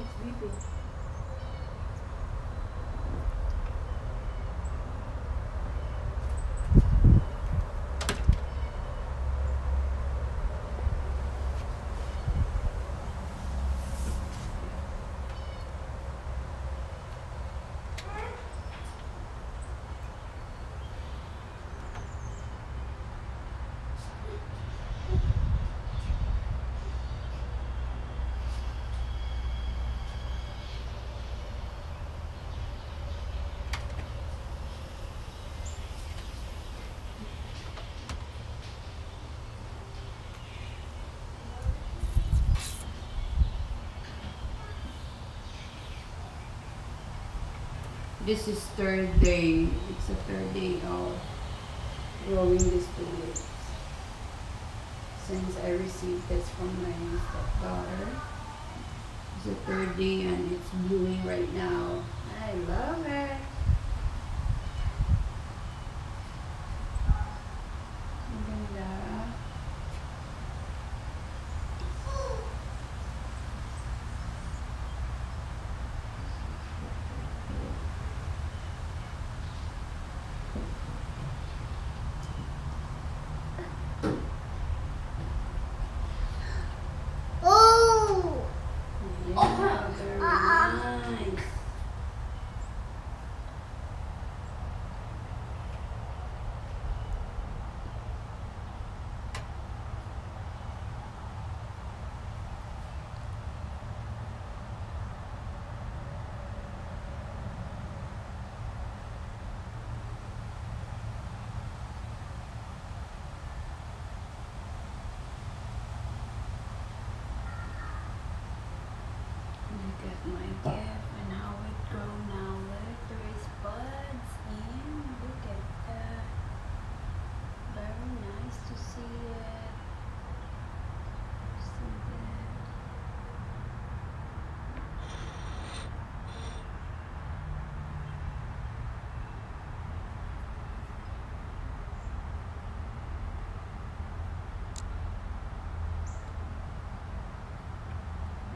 it's This is third day. It's a third day of growing these tulips. Since I received this from my stepdaughter. It's the third day and it's blooming right now. I love it. My gift and how it grow now. Look, there is buds and look at that. Very nice to see it. See that?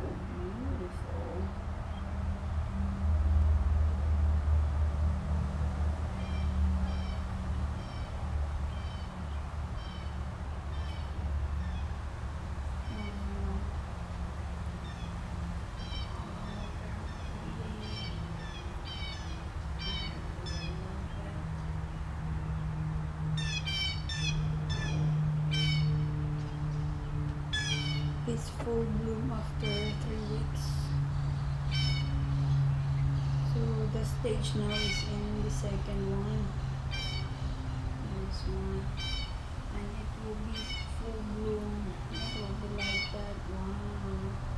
Beautiful. Mm. Oh, very pretty. It's full bloom after three weeks. So the stage now is in the second one. There's one. And it will be full bloom. It will be like that. Wow.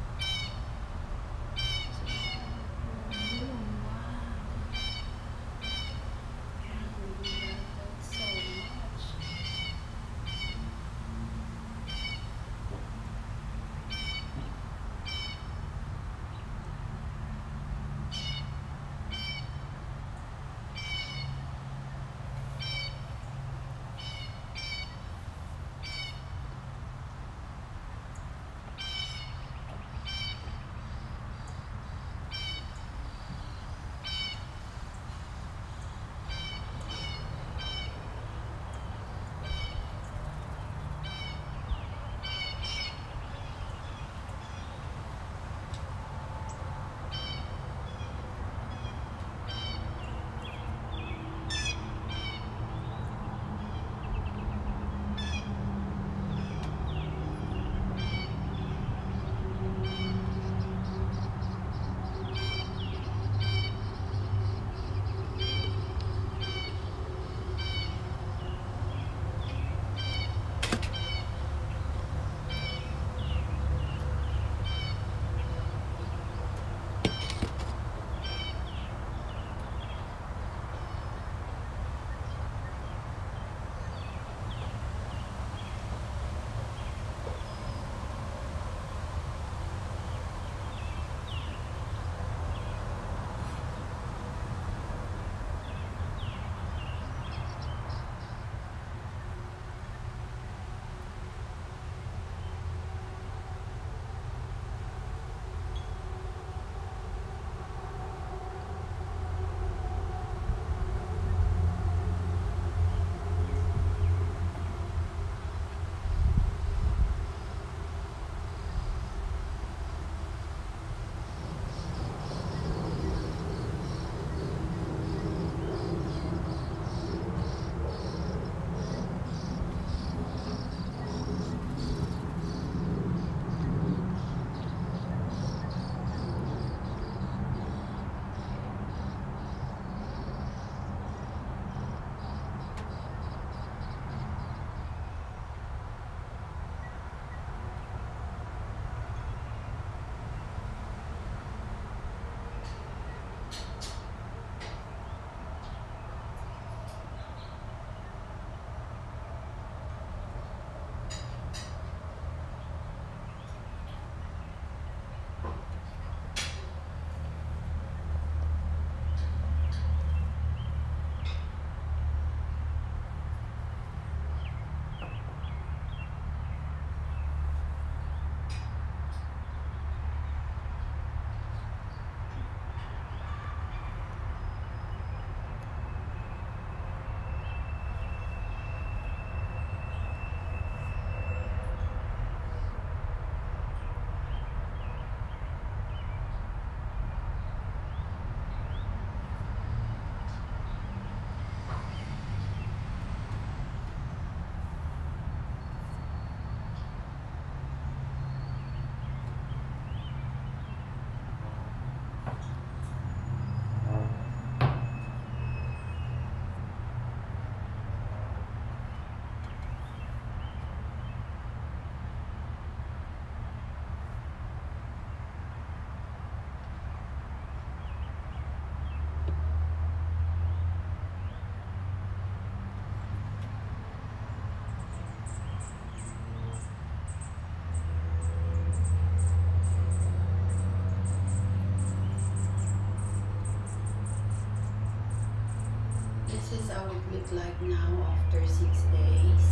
How it looks like now after six days.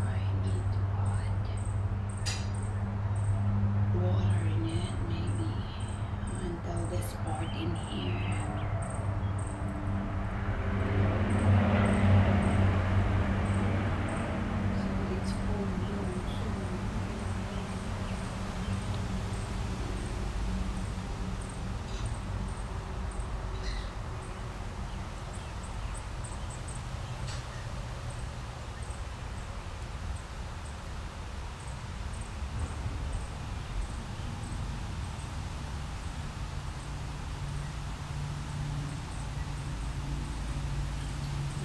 I need to add water in it maybe until this part in here. So it's full bloom soon.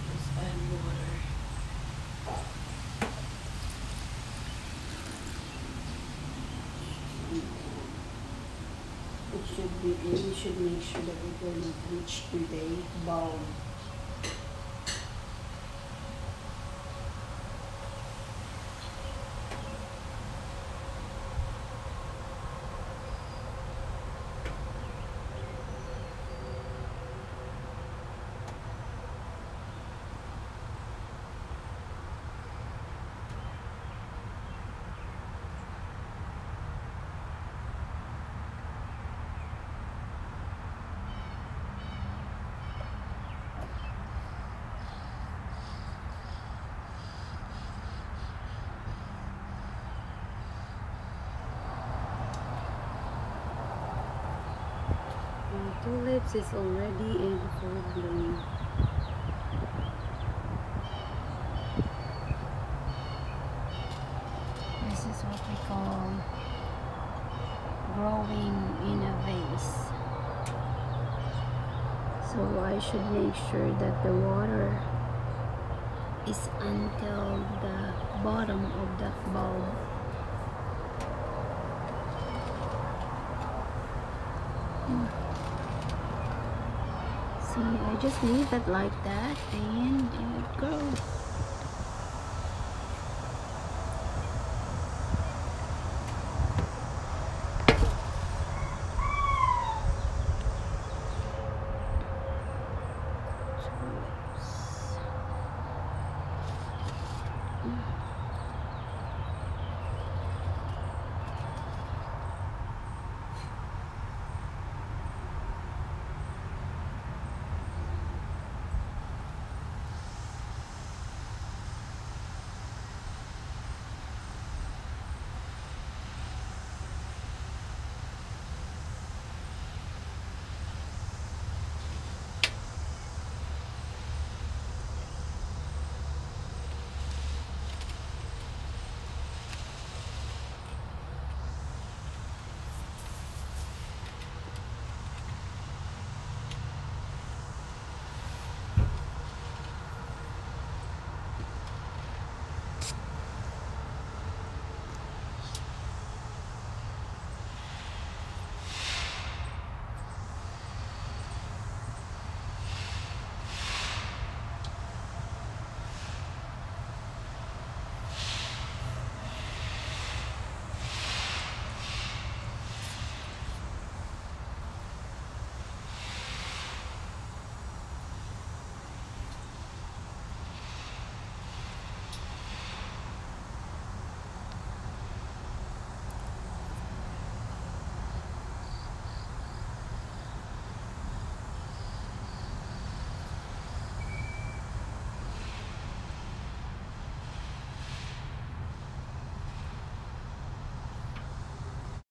Just add water. It should be, we should make sure that will not reach to the tulips is already in full bloom. This is what we call growing in a vase. So I should make sure that the water is until the bottom of the bulb. See, I just leave it like that and it grows.